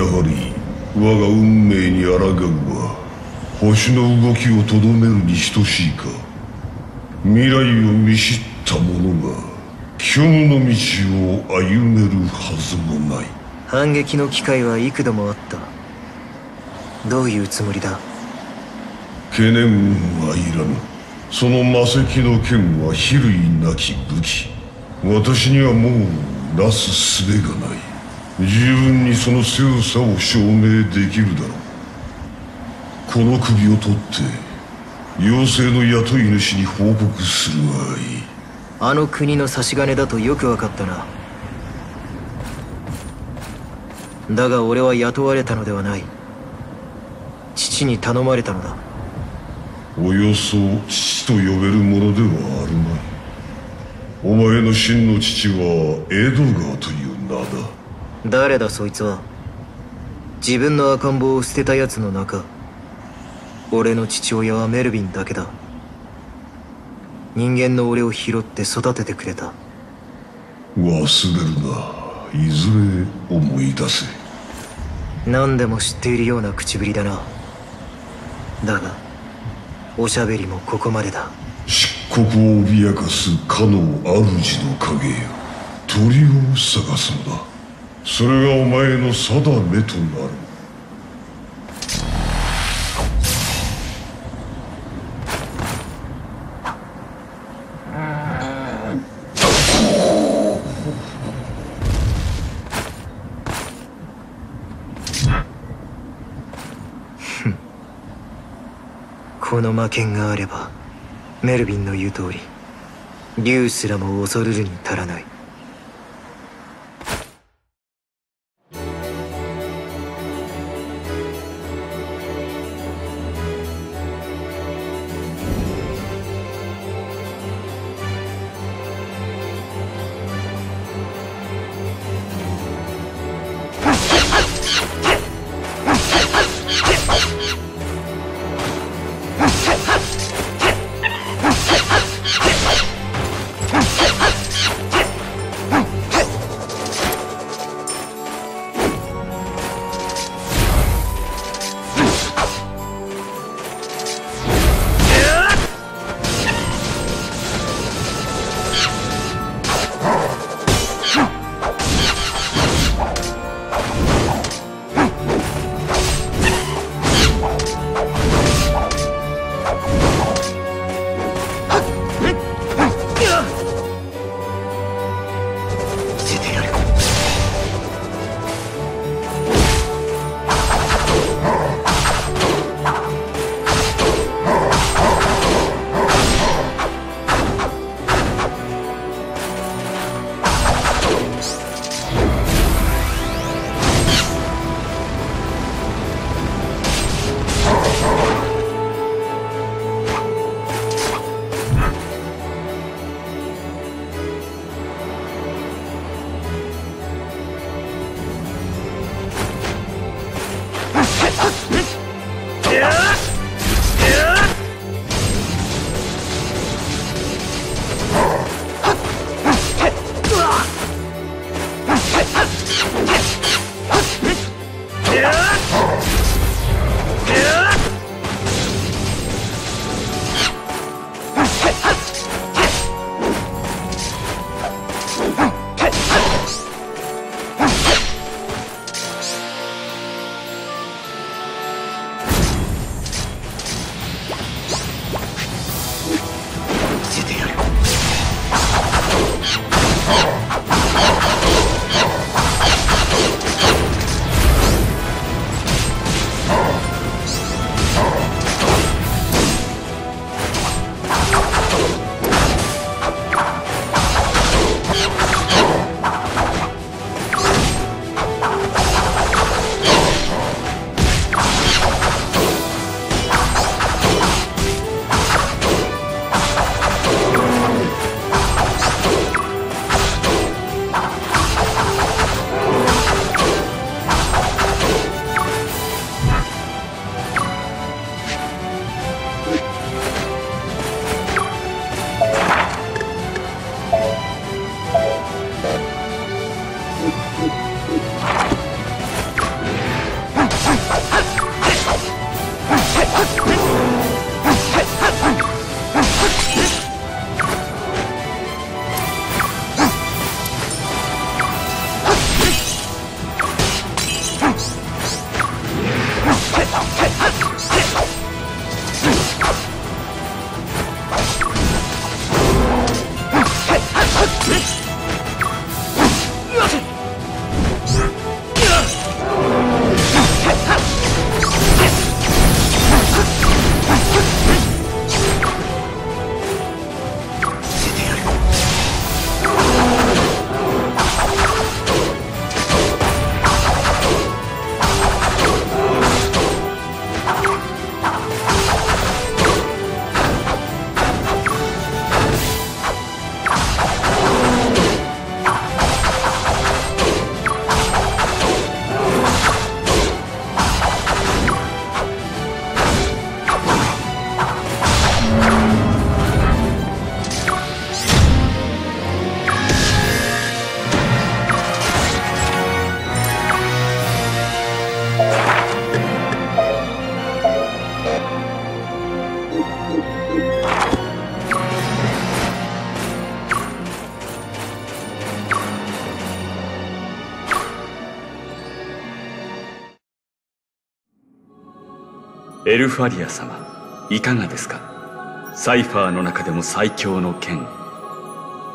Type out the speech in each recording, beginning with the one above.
やはり我が運命に抗うは星の動きをとどめるに等しいか。未来を見知った者が虚無の道を歩めるはずもない。反撃の機会は幾度もあった。どういうつもりだ？懸念はいらぬ。その魔石の剣は比類なき武器。私にはもうなす術がない十分にその強さを証明できるだろう。この首を取って妖精の雇い主に報告するがい。いあの国の差し金だとよく分かったな。だが俺は雇われたのではない。父に頼まれたのだ。およそ父と呼べるものではあるまい。お前の真の父はエドガーという名だ誰だそいつは。自分の赤ん坊を捨てた奴の中。俺の父親はメルビンだけだ。人間の俺を拾って育ててくれた。忘れるな。いずれ思い出せ。何でも知っているような口ぶりだな。だがおしゃべりもここまでだ。漆黒を脅かすかの主の影よ。鳥を探すのだそれがお前の定めとなる。この魔剣があればメルビンの言う通り竜すらも恐るるに足らない。エルファリア様いかがですか？サイファーの中でも最強の剣。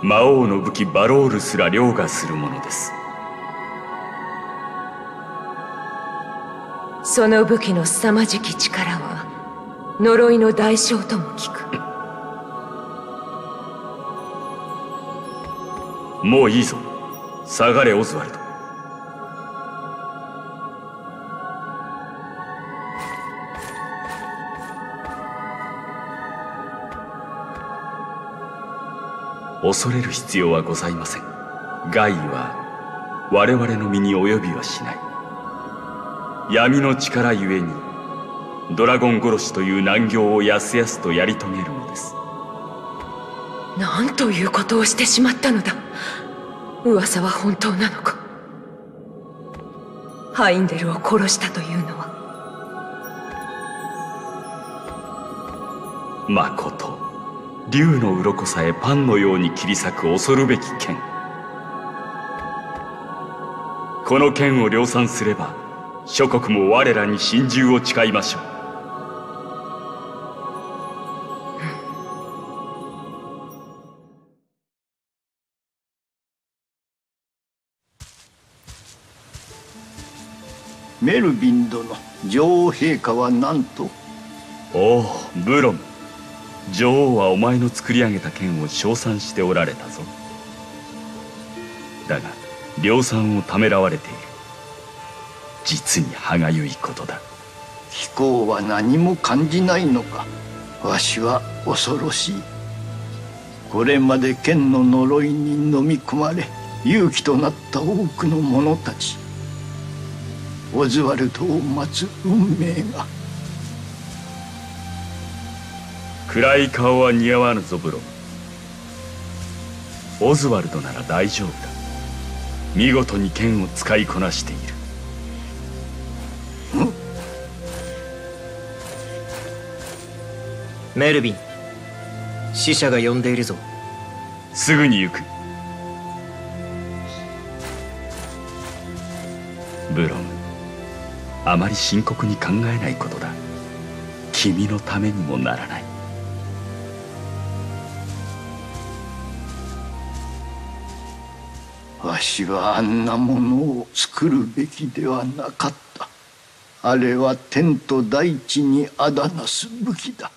魔王の武器バロールすら凌駕するものです。その武器の凄まじき力は呪いの代償とも聞く。もういいぞ。下がれオズワルド恐れる必要はございません。害は我々の身に及びはしない。闇の力ゆえにドラゴン殺しという難行をやすやすとやり遂げるのです。何ということをしてしまったのだ。噂は本当なのか。ハインデルを殺したというのは。まこと竜の鱗さえパンのように切り裂く恐るべき剣。この剣を量産すれば諸国も我らに心中を誓いましょう。メルビン殿女王陛下は何と？おおブロム女王はお前の作り上げた剣を称賛しておられたぞ。だが量産をためらわれている。実に歯がゆいことだ。貴公は何も感じないのか。わしは恐ろしい。これまで剣の呪いに飲み込まれ勇気となった多くの者たち。オズワルドを待つ運命が。暗い顔は似合わぬぞブロムオズワルドなら大丈夫だ。見事に剣を使いこなしている。メルビン死者が呼んでいるぞ。すぐに行く。ブロムあまり深刻に考えないことだ。君のためにもならないわしはあんなものを作るべきではなかった。あれは天と大地にあだなす武器だ。